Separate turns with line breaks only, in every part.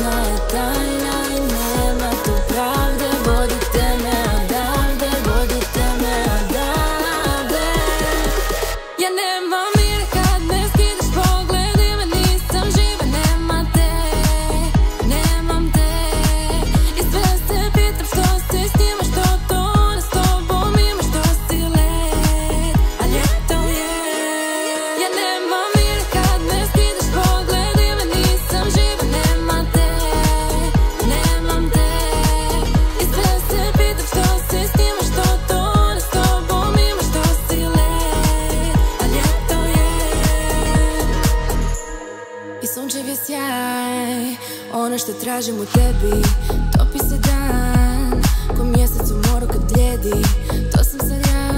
знает, да? tebe sjaj Ono što tražim u tebi. Topi se dan Ko mjesec u moru kad ljedi To sam sad ja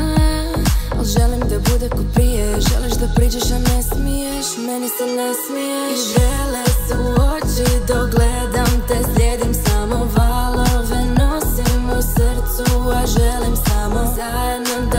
Al želim da bude ko prije. Želiš da priđeš a ne smiješ Meni se ne smiješ. I žele se u oči Dogledam te slijedim samo valove Nosim u srcu A želim samo zajedno